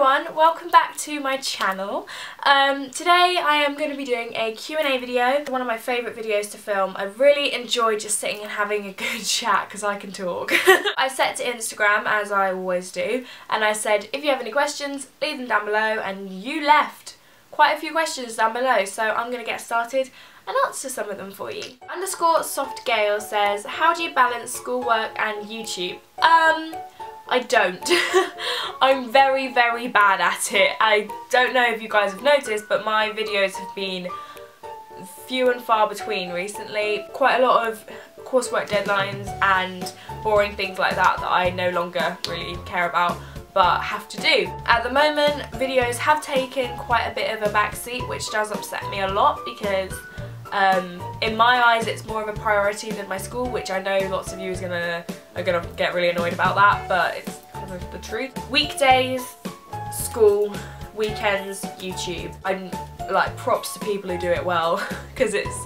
everyone, welcome back to my channel. Um, today I am going to be doing a Q&A video, one of my favourite videos to film. I really enjoy just sitting and having a good chat because I can talk. I set to Instagram as I always do and I said if you have any questions leave them down below and you left quite a few questions down below so I'm going to get started and answer some of them for you. Underscore Soft Gale says, how do you balance schoolwork and YouTube? Um, I don't. I'm very, very bad at it. I don't know if you guys have noticed, but my videos have been few and far between recently. Quite a lot of coursework deadlines and boring things like that that I no longer really care about but have to do. At the moment, videos have taken quite a bit of a backseat, which does upset me a lot because um, in my eyes it's more of a priority than my school, which I know lots of you is gonna, are going to get really annoyed about that, but it's kind of the truth. Weekdays, school, weekends, YouTube. I'm like props to people who do it well because it's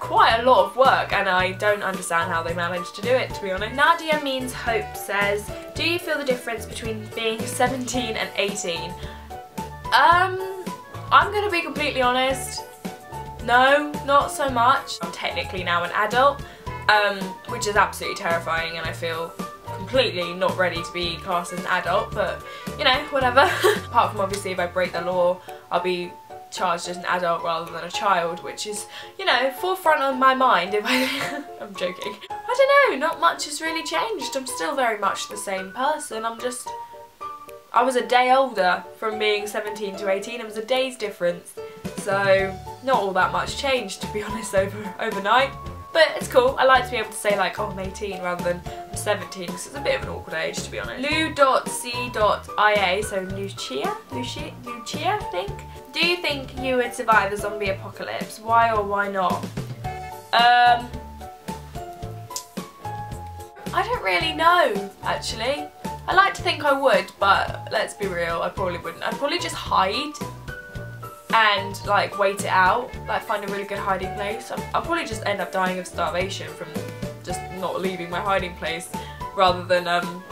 quite a lot of work and I don't understand how they manage to do it to be honest. Nadia Means Hope says, do you feel the difference between being 17 and 18? Um, I'm gonna be completely honest, no, not so much. I'm technically now an adult, um, which is absolutely terrifying and I feel completely not ready to be classed as an adult, but you know, whatever. Apart from obviously if I break the law, I'll be charged as an adult rather than a child, which is, you know, forefront of my mind if I... I'm joking. I don't know, not much has really changed. I'm still very much the same person. I'm just... I was a day older from being 17 to 18. It was a day's difference. So not all that much changed to be honest over overnight. But it's cool. I like to be able to say like, oh I'm 18 rather than I'm 17 because it's a bit of an awkward age to be honest. Lou.c.ia, so Lucia? Lucia? Lucia I think? Do you think you would survive a zombie apocalypse? Why or why not? Um, I don't really know actually. I like to think I would, but let's be real, I probably wouldn't. I'd probably just hide and like wait it out, like find a really good hiding place. i will probably just end up dying of starvation from just not leaving my hiding place rather than um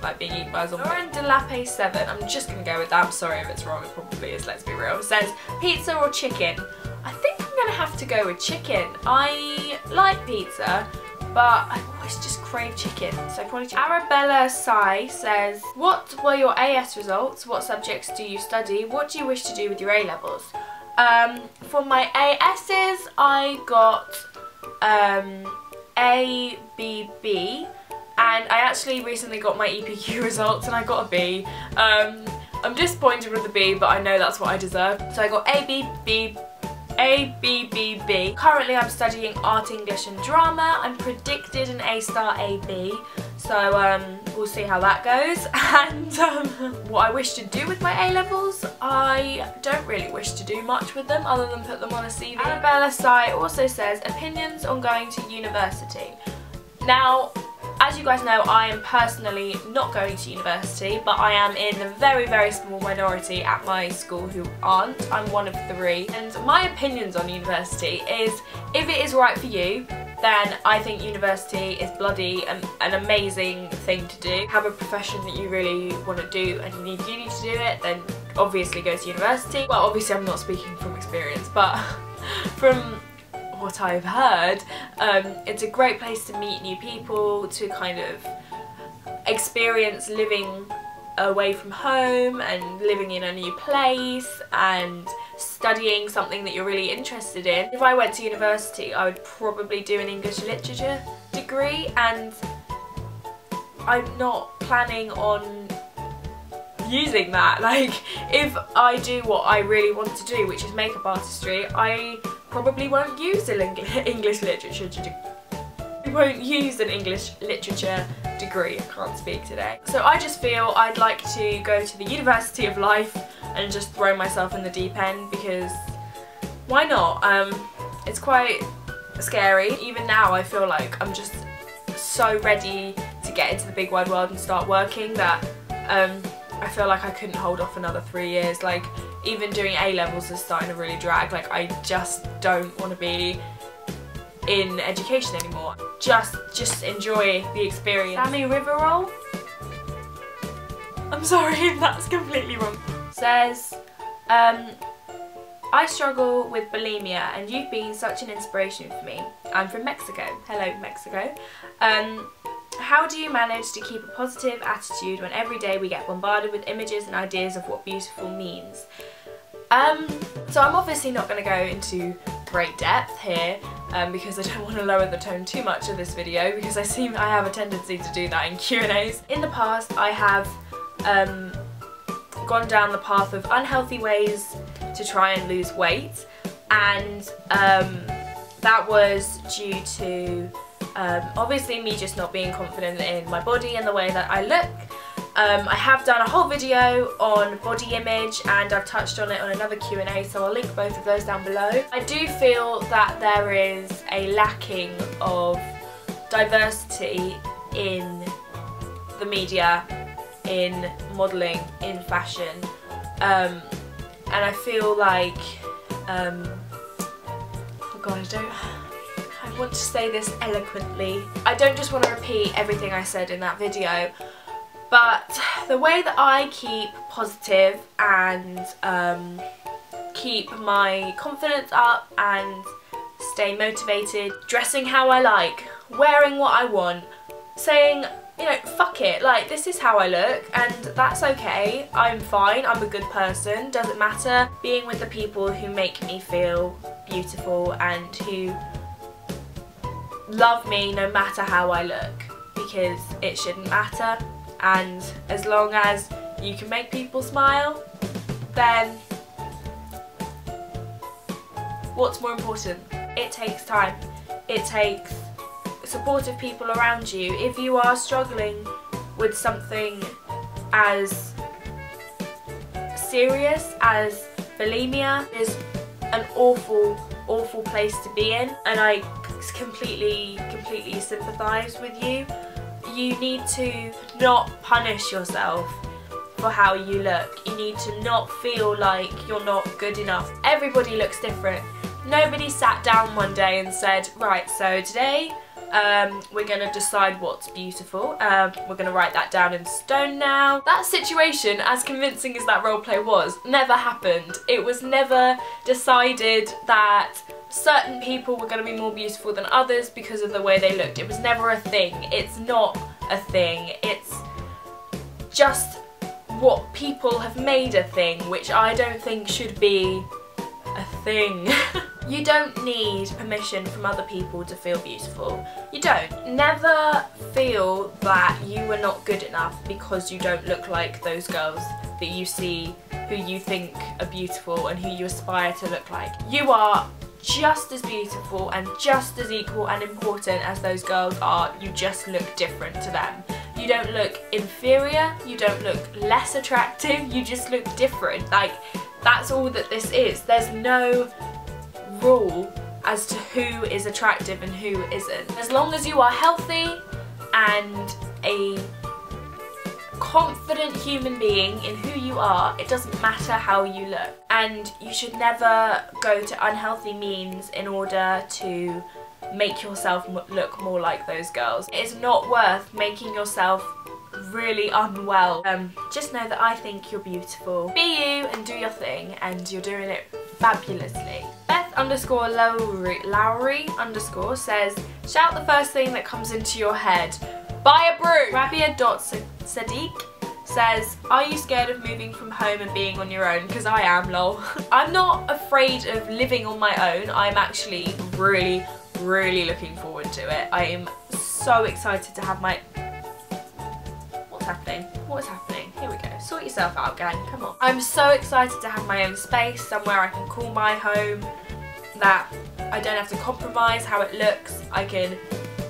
like being eaten by a zombie. Lauren Delape 7, I'm just gonna go with that, I'm sorry if it's wrong, it probably is, let's be real. Says, pizza or chicken? I think I'm gonna have to go with chicken. I like pizza, but I just crave chicken, so probably chicken. Arabella Sai says, what were your AS results? What subjects do you study? What do you wish to do with your A-levels? Um, for my ASs, I got um, A, B, B, and I actually recently got my EPQ results and I got a B. Um, I'm disappointed with the B, but I know that's what I deserve. So I got A, B, B, a, B, B, B. Currently I'm studying art, English and drama. I'm predicted an A star A, B. So um, we'll see how that goes. And um, what I wish to do with my A-levels, I don't really wish to do much with them other than put them on a CV. Annabella Sai also says, opinions on going to university. Now, as you guys know, I am personally not going to university, but I am in a very, very small minority at my school who aren't. I'm one of three. And my opinions on university is, if it is right for you, then I think university is bloody an, an amazing thing to do. Have a profession that you really want to do and you need uni to do it, then obviously go to university. Well, obviously I'm not speaking from experience, but from what I've heard, um, it's a great place to meet new people, to kind of experience living away from home and living in a new place and studying something that you're really interested in. If I went to university I would probably do an English literature degree and I'm not planning on using that. Like if I do what I really want to do which is makeup artistry I probably won't use an English literature degree. won't use an English literature degree, I can't speak today. So I just feel I'd like to go to the University of Life and just throw myself in the deep end because why not? Um, it's quite scary. Even now I feel like I'm just so ready to get into the big wide world and start working that um, I feel like I couldn't hold off another three years. Like even doing A levels is starting to really drag. Like I just don't want to be in education anymore. Just, just enjoy the experience. Sammy Riverroll? I'm sorry if that's completely wrong. Says, um, I struggle with bulimia and you've been such an inspiration for me. I'm from Mexico. Hello, Mexico. Um, how do you manage to keep a positive attitude when every day we get bombarded with images and ideas of what beautiful means? Um, so I'm obviously not going to go into great depth here um, because I don't want to lower the tone too much of this video because I seem I have a tendency to do that in Q&As. In the past I have um, gone down the path of unhealthy ways to try and lose weight and um, that was due to um, obviously me just not being confident in my body and the way that I look. Um, I have done a whole video on body image and I've touched on it on another Q&A so I'll link both of those down below. I do feel that there is a lacking of diversity in the media, in modelling, in fashion um, and I feel like, um, oh god I don't, want to say this eloquently. I don't just want to repeat everything I said in that video, but the way that I keep positive and um, keep my confidence up and stay motivated, dressing how I like, wearing what I want, saying, you know, fuck it, like this is how I look and that's okay, I'm fine, I'm a good person, doesn't matter, being with the people who make me feel beautiful and who love me no matter how I look because it shouldn't matter and as long as you can make people smile then what's more important? It takes time. It takes supportive people around you. If you are struggling with something as serious as bulimia is an awful awful place to be in and I completely completely sympathise with you you need to not punish yourself for how you look. You need to not feel like you're not good enough. Everybody looks different. Nobody sat down one day and said, right, so today um, we're going to decide what's beautiful. Um, we're going to write that down in stone now. That situation, as convincing as that roleplay was, never happened. It was never decided that certain people were going to be more beautiful than others because of the way they looked. It was never a thing. It's not a thing. It's just what people have made a thing, which I don't think should be a thing. you don't need permission from other people to feel beautiful. You don't. Never feel that you are not good enough because you don't look like those girls that you see who you think are beautiful and who you aspire to look like. You are just as beautiful and just as equal and important as those girls are, you just look different to them. You don't look inferior, you don't look less attractive, you just look different. Like, that's all that this is. There's no rule as to who is attractive and who isn't. As long as you are healthy and a confident human being in who you are, it doesn't matter how you look. And you should never go to unhealthy means in order to make yourself look more like those girls. It's not worth making yourself really unwell. Um, just know that I think you're beautiful. Be you and do your thing and you're doing it fabulously. Underscore Lowry, Lowry underscore says, shout the first thing that comes into your head. Buy a brew. Rabia.sadiq says, are you scared of moving from home and being on your own? Because I am, lol. I'm not afraid of living on my own. I'm actually really, really looking forward to it. I am so excited to have my... What's happening? What is happening? Here we go. Sort yourself out, gang. Come on. I'm so excited to have my own space, somewhere I can call my home, that I don't have to compromise how it looks. I can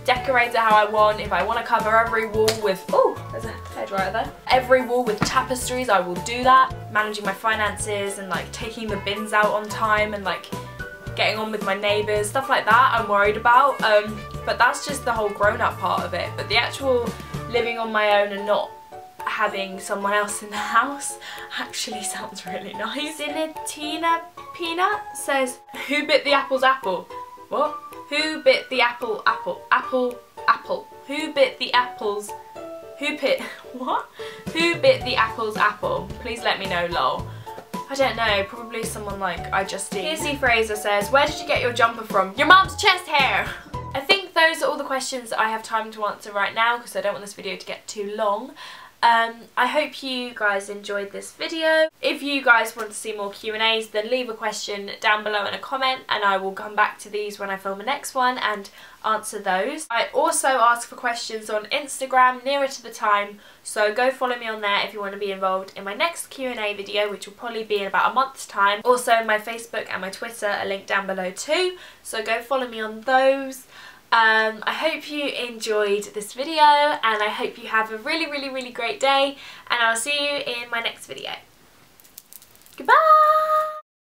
decorate it how I want. If I want to cover every wall with... Oh, there's a hairdryer there. Every wall with tapestries, I will do that. Managing my finances and like taking the bins out on time and like getting on with my neighbours, stuff like that I'm worried about. Um, but that's just the whole grown-up part of it. But the actual living on my own and not having someone else in the house actually sounds really nice. Tina Peanut says, who bit the apple's apple? What? Who bit the apple apple? Apple apple. Who bit the apple's Who bit what? Who bit the apple's apple? Please let me know, lol. I don't know, probably someone like I just did. Kizzy Fraser says, where did you get your jumper from? Your mom's chest hair! I think those are all the questions I have time to answer right now because I don't want this video to get too long. Um, I hope you guys enjoyed this video. If you guys want to see more Q&As then leave a question down below in a comment and I will come back to these when I film the next one and answer those. I also ask for questions on Instagram nearer to the time so go follow me on there if you want to be involved in my next Q&A video which will probably be in about a month's time. Also my Facebook and my Twitter are linked down below too so go follow me on those. Um, I hope you enjoyed this video and I hope you have a really really really great day and I'll see you in my next video. Goodbye!